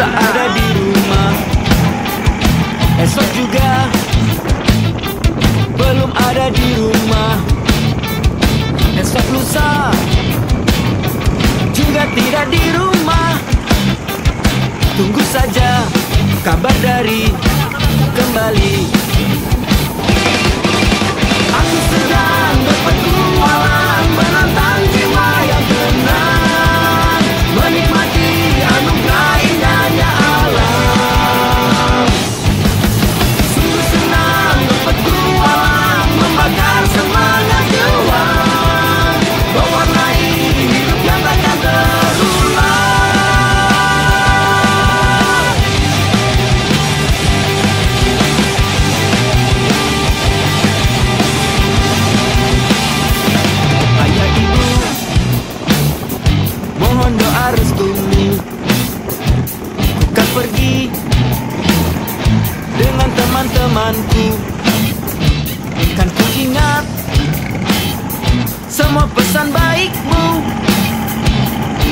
tak ada di rumah. Esok juga belum ada di rumah. Esok lusa juga tidak di rumah. Tunggu saja kabar dari pergi Dengan teman-temanku. Kan ku ingat Semua pesan baikmu.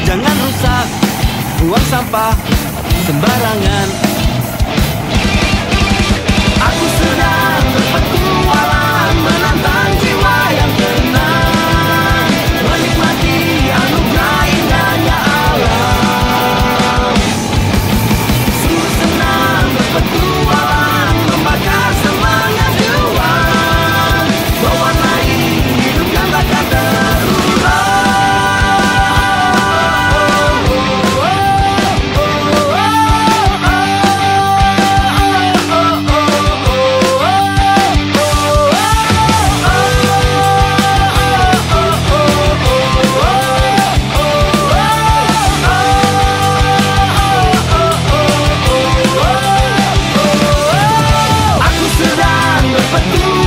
Jangan rusak Buang sampah Sembarangan but ooh.